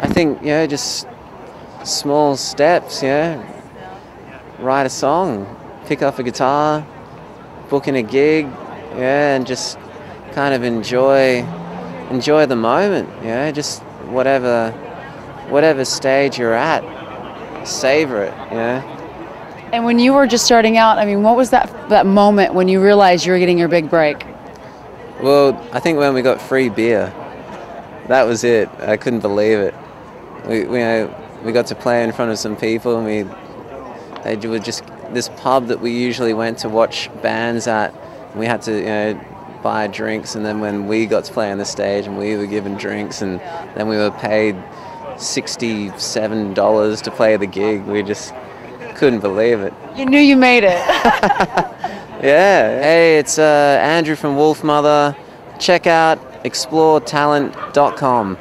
I think, you know, just small steps, you know, write a song, pick up a guitar, book in a gig, yeah, and just kind of enjoy enjoy the moment, you know, just whatever whatever stage you're at, savor it, you know. And when you were just starting out, I mean, what was that that moment when you realized you were getting your big break? Well, I think when we got free beer, that was it. I couldn't believe it. We, we, uh, we got to play in front of some people, and we they were just this pub that we usually went to watch bands at. We had to, you know, buy drinks, and then when we got to play on the stage, and we were given drinks, and then we were paid sixty-seven dollars to play the gig. We just couldn't believe it. You knew you made it. Yeah. Hey, it's uh, Andrew from Wolfmother. Check out exploretalent.com.